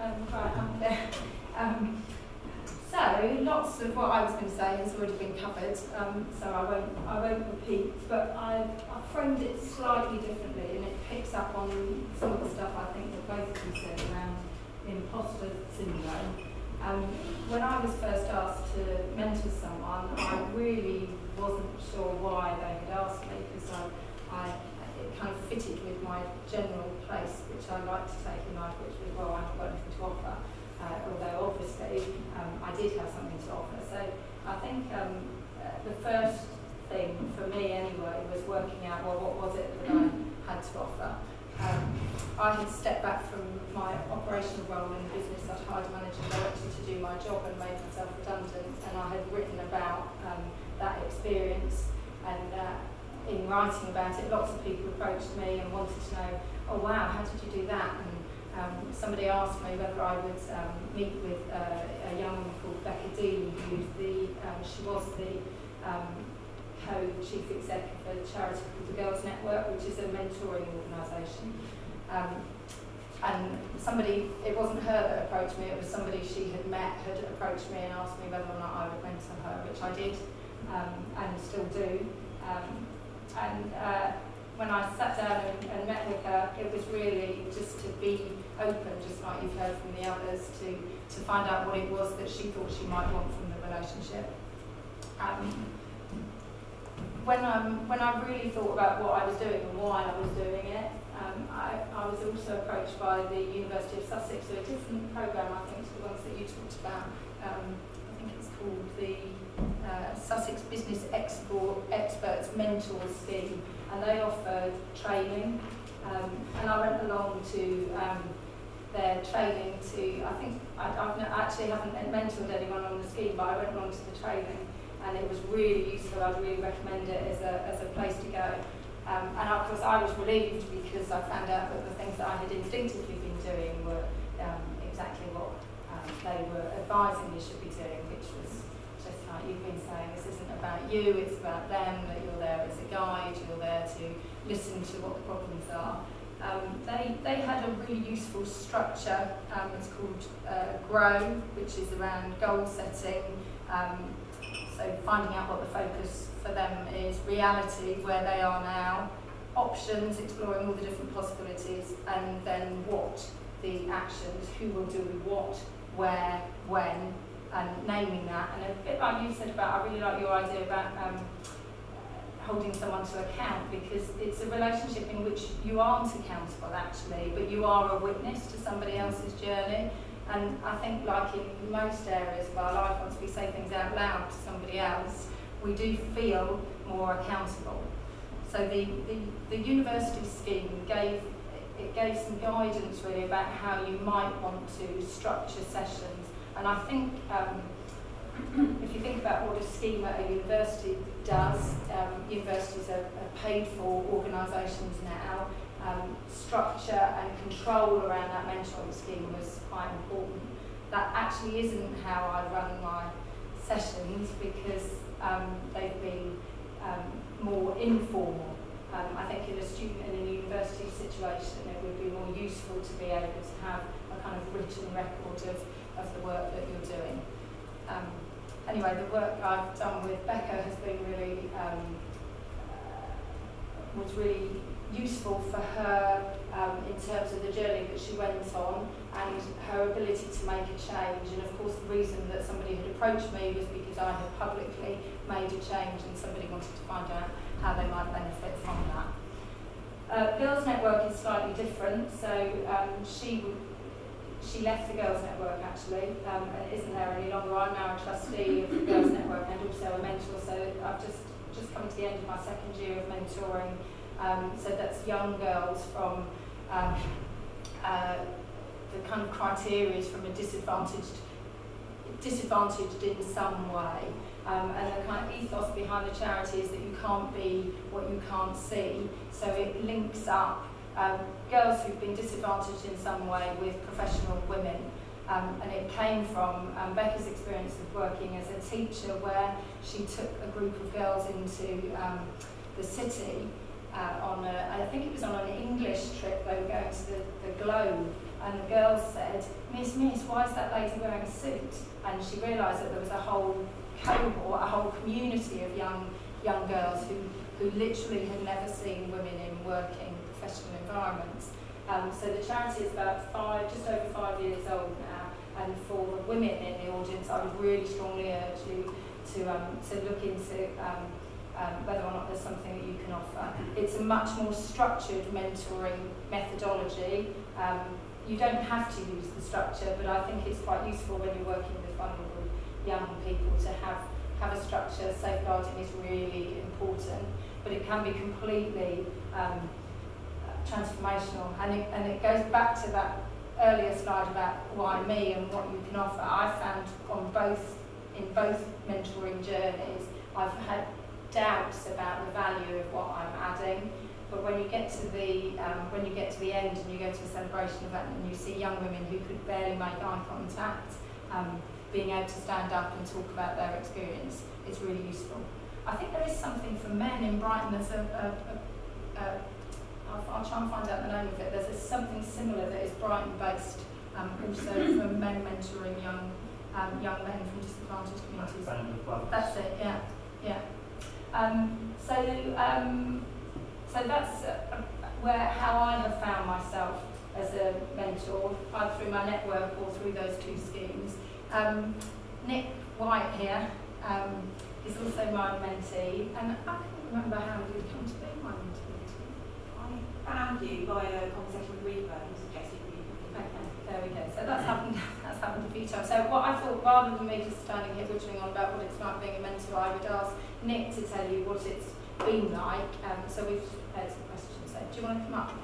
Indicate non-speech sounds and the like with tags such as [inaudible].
Um, right, I'm there. Um, so, lots of what I was going to say has already been covered, um, so I won't, I won't repeat, but I've, I've framed it slightly differently and it picks up on some of the stuff I think that both of you said around imposter syndrome. Um, when I was first asked to mentor someone, I really wasn't sure why they had asked me because I, I, with my general place, which I like to take in life, which was, well, I haven't got anything to offer uh, although obviously um, I did have something to offer. So I think um, uh, the first thing for me anyway was working out well what was it that I had to offer. Um, I had stepped back from my operational role in the business. I'd hired a managing director to do my job and made myself redundant, and I had written about um, that experience. And uh, in writing about it, lots of people approached me and wanted to know, oh wow, how did you do that? And um, somebody asked me whether I would um, meet with uh, a young woman called Becca Dean, who's the, um, she was the um, co-chief executive of a charity the Girls Network, which is a mentoring organisation. Um, and somebody, it wasn't her that approached me, it was somebody she had met had approached me and asked me whether or not I would mentor her, which I did um, and still do. Um, and uh, when I sat down and, and met with her, it was really just to be open, just like you've heard from the others, to, to find out what it was that she thought she might want from the relationship. Um, when, um, when I really thought about what I was doing and why I was doing it, um, I, I was also approached by the University of Sussex, so a different programme, I think, to the ones that you talked about. Um, called the uh, Sussex Business Export Experts Mentor Scheme and they offered training. Um, and I went along to um, their training to, I think, I, I've actually haven't mentored anyone on the scheme, but I went along to the training and it was really useful. I'd really recommend it as a, as a place to go. Um, and of course, I was relieved because I found out that the things that I had instinctively been doing were um, exactly what they were advising you should be doing, which was just like you've been saying, this isn't about you, it's about them, that you're there as a guide, you're there to listen to what the problems are. Um, they, they had a really useful structure, um, it's called uh, GROW, which is around goal setting, um, so finding out what the focus for them is, reality, where they are now, options, exploring all the different possibilities, and then what the actions, who will do what, where, when, and naming that. And a bit like you said about, I really like your idea about um, holding someone to account because it's a relationship in which you aren't accountable actually, but you are a witness to somebody else's journey. And I think like in most areas of our life, once we say things out loud to somebody else, we do feel more accountable. So the, the, the university scheme gave it gave some guidance really about how you might want to structure sessions and I think um, [clears throat] if you think about what a scheme at a university does, um, universities are, are paid for organisations now. Um, structure and control around that mentoring scheme was quite important. That actually isn't how I run my sessions because um, they've been um, more informal. Um, I think in a student in a university situation it would be more useful to be able to have a kind of written record of of the work that you're doing. Um, anyway, the work I've done with Becca has been really, um, uh, was really useful for her um, in terms of the journey that she went on and her ability to make a change. And of course, the reason that somebody had approached me was because I had publicly made a change and somebody wanted to find out how they might benefit from that. Uh, Girls Network is slightly different, so um, she she left the Girls Network actually um, and isn't there any longer. I'm now a trustee of the Girls Network and also a mentor, so I've just, just come to the end of my second year of mentoring. Um, so that's young girls from um, uh, the kind of criteria is from a disadvantaged, disadvantaged in some way. Um, and the kind of ethos behind the charity is that you can't be what you can't see. So it links up um, girls who've been disadvantaged in some way with professional women. Um, and it came from um, Becca's experience of working as a teacher where she took a group of girls into um, the city uh, on a, I think it was on an English trip, they were going to the, the Globe, and the girls said, Miss, Miss, why is that lady wearing a suit? And she realised that there was a whole cohort, a whole community of young young girls who, who literally had never seen women in working professional environments. Um, so the charity is about five, just over five years old now, and for women in the audience, I would really strongly urge you to, um, to look into um, um, whether or not there's something that you can offer. It's a much more structured mentoring methodology. Um, you don't have to use the structure, but I think it's quite useful when you're working with vulnerable young people to have, have a structure. Safeguarding is really important, but it can be completely um, transformational. And it, and it goes back to that earlier slide about why me and what you can offer. I found on both, in both mentoring journeys, I've had doubts about the value of what I'm adding. But when you get to the um, when you get to the end and you go to a celebration event and you see young women who could barely make eye contact, um, being able to stand up and talk about their experience, it's really useful. I think there is something for men in Brighton. There's a, a, a, a I'll, I'll try and find out the name of it. There's a, something similar that is Brighton based, um, also [coughs] for men mentoring young um, young men from disadvantaged communities. That's it. Yeah, yeah. Um, so um, so that's uh, where how I have found myself as a mentor, either through my network or through those two schemes. Um, Nick White here um, is also my mentee, and I can't remember how you come to be my mentee found you by a conversation with Reba, who suggested you. Okay, there we go. So that's happened. [laughs] That's happened a few times. So what I thought, rather than me just standing here whittling on about what it's like being a mentor, I would ask Nick to tell you what it's been like. Um, so we've prepared some questions. So do you want to come up?